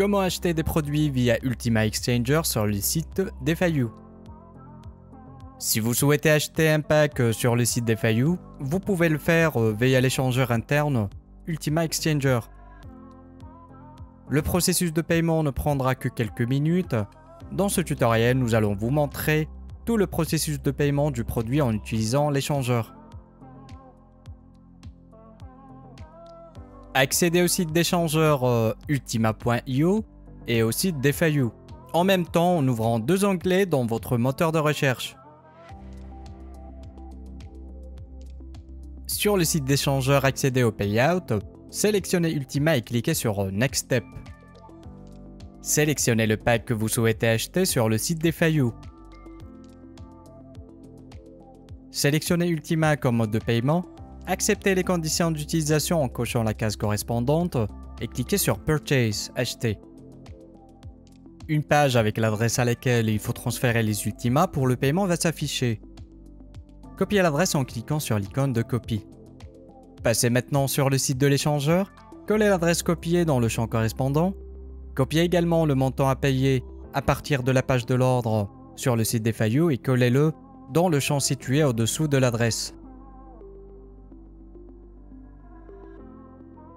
Comment acheter des produits via Ultima Exchanger sur le site d'FIU Si vous souhaitez acheter un pack sur le site d'FIU, vous pouvez le faire euh, via l'échangeur interne Ultima Exchanger. Le processus de paiement ne prendra que quelques minutes. Dans ce tutoriel, nous allons vous montrer tout le processus de paiement du produit en utilisant l'échangeur. Accédez au site d'échangeur euh, ultima.io et au site d'FIU, en même temps en ouvrant deux onglets dans votre moteur de recherche. Sur le site d'échangeur accédez au Payout, sélectionnez Ultima et cliquez sur euh, Next Step. Sélectionnez le pack que vous souhaitez acheter sur le site d'FIU. Sélectionnez Ultima comme mode de paiement Acceptez les conditions d'utilisation en cochant la case correspondante et cliquez sur Purchase, acheter. Une page avec l'adresse à laquelle il faut transférer les Ultima pour le paiement va s'afficher. Copiez l'adresse en cliquant sur l'icône de copie. Passez maintenant sur le site de l'échangeur, collez l'adresse copiée dans le champ correspondant, copiez également le montant à payer à partir de la page de l'ordre sur le site des FIU et collez-le dans le champ situé au-dessous de l'adresse.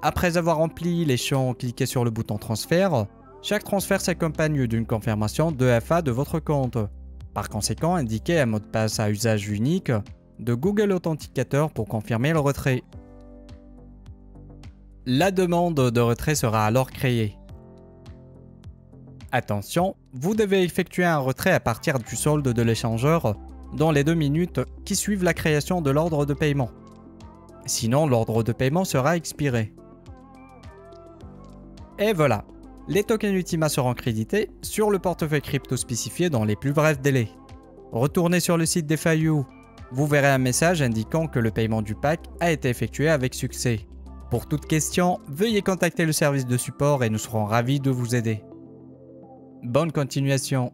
Après avoir rempli les champs, cliquez sur le bouton transfert. Chaque transfert s'accompagne d'une confirmation de FA de votre compte. Par conséquent, indiquez un mot de passe à usage unique de Google Authenticator pour confirmer le retrait. La demande de retrait sera alors créée. Attention, vous devez effectuer un retrait à partir du solde de l'échangeur dans les deux minutes qui suivent la création de l'ordre de paiement. Sinon, l'ordre de paiement sera expiré. Et voilà, les tokens Ultima seront crédités sur le portefeuille crypto spécifié dans les plus brefs délais. Retournez sur le site des FIU, vous verrez un message indiquant que le paiement du pack a été effectué avec succès. Pour toute question, veuillez contacter le service de support et nous serons ravis de vous aider. Bonne continuation